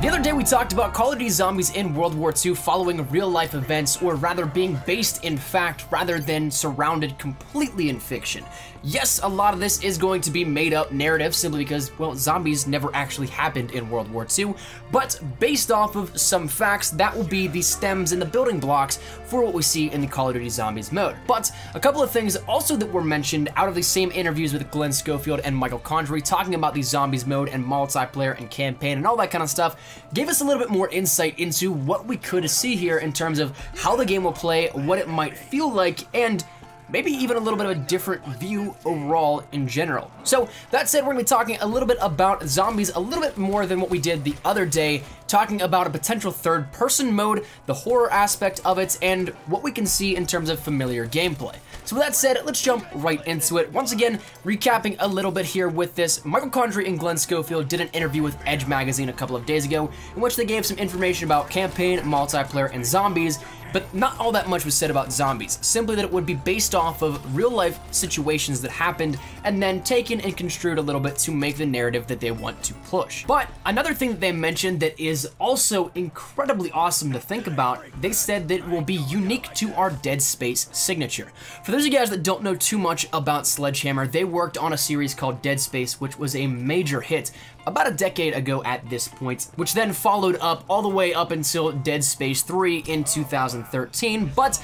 The other day we talked about Call of Duty Zombies in World War II following real life events, or rather being based in fact rather than surrounded completely in fiction. Yes, a lot of this is going to be made up narrative simply because, well, zombies never actually happened in World War II, but based off of some facts, that will be the stems and the building blocks for what we see in the Call of Duty Zombies mode. But a couple of things also that were mentioned out of the same interviews with Glenn Schofield and Michael Condrey talking about the Zombies mode and multiplayer and campaign and all that kind of stuff gave us a little bit more insight into what we could see here in terms of how the game will play, what it might feel like, and maybe even a little bit of a different view overall in general. So that said, we're gonna be talking a little bit about zombies a little bit more than what we did the other day, talking about a potential third person mode, the horror aspect of it, and what we can see in terms of familiar gameplay. So with that said, let's jump right into it. Once again, recapping a little bit here with this, Michael Condrey and Glenn Schofield did an interview with Edge Magazine a couple of days ago, in which they gave some information about campaign, multiplayer, and zombies, but not all that much was said about zombies, simply that it would be based off of real life situations that happened and then taken and construed a little bit to make the narrative that they want to push. But another thing that they mentioned that is also incredibly awesome to think about, they said that it will be unique to our Dead Space signature. For those of you guys that don't know too much about Sledgehammer, they worked on a series called Dead Space, which was a major hit about a decade ago at this point, which then followed up all the way up until Dead Space 3 in 2013. But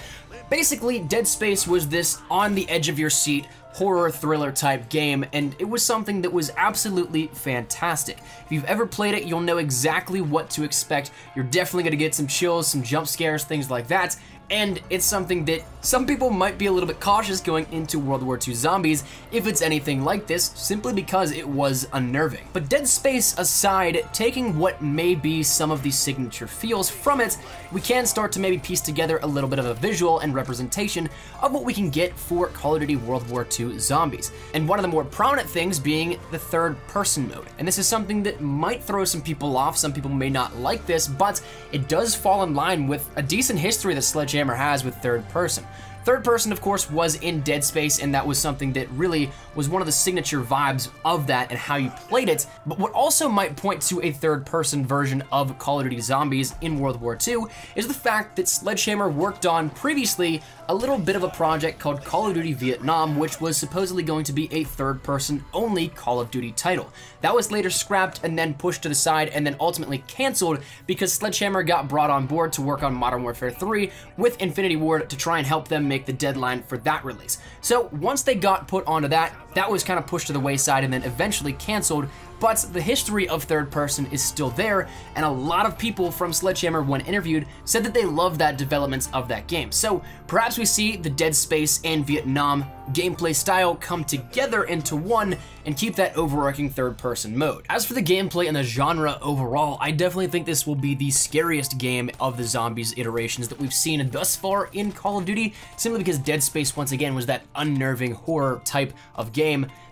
basically, Dead Space was this on the edge of your seat horror thriller type game, and it was something that was absolutely fantastic. If you've ever played it, you'll know exactly what to expect. You're definitely gonna get some chills, some jump scares, things like that, and it's something that some people might be a little bit cautious going into World War II Zombies if it's anything like this, simply because it was unnerving. But Dead Space aside, taking what may be some of the signature feels from it, we can start to maybe piece together a little bit of a visual and representation of what we can get for Call of Duty World War II Zombies. And one of the more prominent things being the third person mode. And this is something that might throw some people off, some people may not like this, but it does fall in line with a decent history that Sledgehammer has with third person. Third person, of course, was in Dead Space, and that was something that really was one of the signature vibes of that and how you played it. But what also might point to a third person version of Call of Duty Zombies in World War II is the fact that Sledgehammer worked on previously a little bit of a project called Call of Duty Vietnam, which was supposedly going to be a third person only Call of Duty title. That was later scrapped and then pushed to the side and then ultimately canceled because Sledgehammer got brought on board to work on Modern Warfare 3 with Infinity Ward to try and help them make make the deadline for that release. So once they got put onto that, that was kind of pushed to the wayside and then eventually canceled but the history of third person is still there, and a lot of people from Sledgehammer, when interviewed, said that they loved that development of that game. So perhaps we see the Dead Space and Vietnam gameplay style come together into one and keep that overarching third person mode. As for the gameplay and the genre overall, I definitely think this will be the scariest game of the zombies iterations that we've seen thus far in Call of Duty, simply because Dead Space once again was that unnerving horror type of game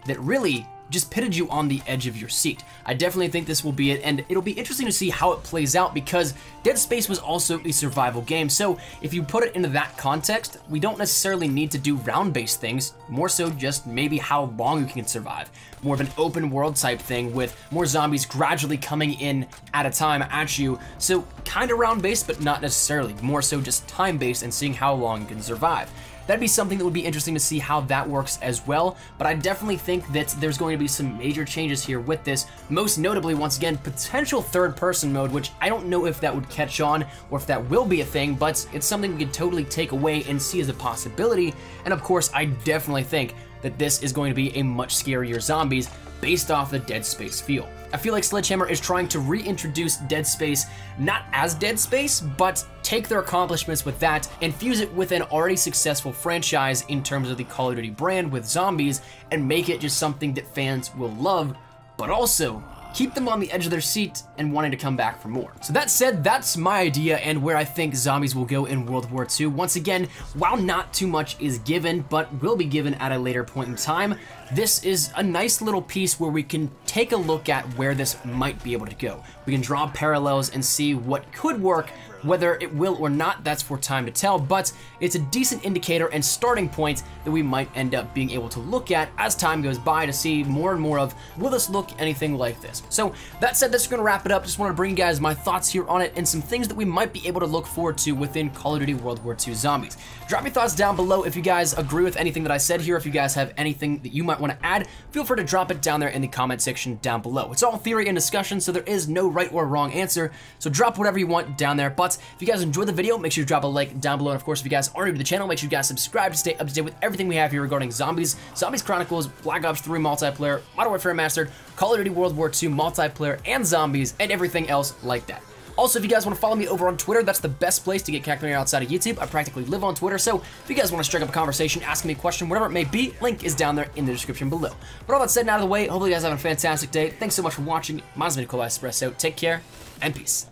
that really just pitted you on the edge of your seat. I definitely think this will be it, and it'll be interesting to see how it plays out because Dead Space was also a survival game, so if you put it into that context, we don't necessarily need to do round-based things, more so just maybe how long you can survive. More of an open world type thing with more zombies gradually coming in at a time at you, so kind of round-based, but not necessarily, more so just time-based and seeing how long you can survive. That'd be something that would be interesting to see how that works as well, but I definitely think that there's going to be some major changes here with this, most notably, once again, potential third-person mode, which I don't know if that would catch on or if that will be a thing, but it's something we could totally take away and see as a possibility, and of course, I definitely think that this is going to be a much scarier zombies based off the Dead Space feel. I feel like Sledgehammer is trying to reintroduce Dead Space not as Dead Space, but take their accomplishments with that and fuse it with an already successful franchise in terms of the Call of Duty brand with zombies and make it just something that fans will love, but also keep them on the edge of their seat and wanting to come back for more. So that said, that's my idea and where I think zombies will go in World War II. Once again, while not too much is given, but will be given at a later point in time, this is a nice little piece where we can take a look at where this might be able to go. We can draw parallels and see what could work Whether it will or not, that's for time to tell, but it's a decent indicator and starting point that we might end up being able to look at as time goes by to see more and more of will this look anything like this. So that said, this is going to wrap it up. Just want to bring you guys my thoughts here on it and some things that we might be able to look forward to within Call of Duty World War II Zombies. Drop your thoughts down below if you guys agree with anything that I said here. If you guys have anything that you might want to add, feel free to drop it down there in the comment section down below. It's all theory and discussion, so there is no right or wrong answer. So drop whatever you want down there. But if you guys enjoyed the video, make sure you drop a like down below. And of course, if you guys are new to the channel, make sure you guys subscribe to stay up to date with everything we have here regarding zombies, Zombies Chronicles, Black Ops 3 multiplayer, Modern Warfare Mastered, Call of Duty World War II multiplayer, and zombies, and everything else like that. Also, if you guys want to follow me over on Twitter, that's the best place to get Cactuary outside of YouTube. I practically live on Twitter, so if you guys want to strike up a conversation, ask me a question, whatever it may be, link is down there in the description below. But all that said and out of the way, hopefully you guys have a fantastic day. Thanks so much for watching. My name's eColi Espresso. Take care, and peace.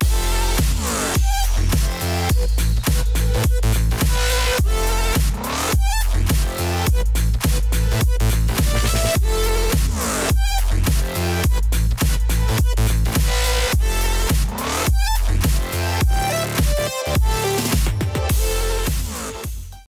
Thank you.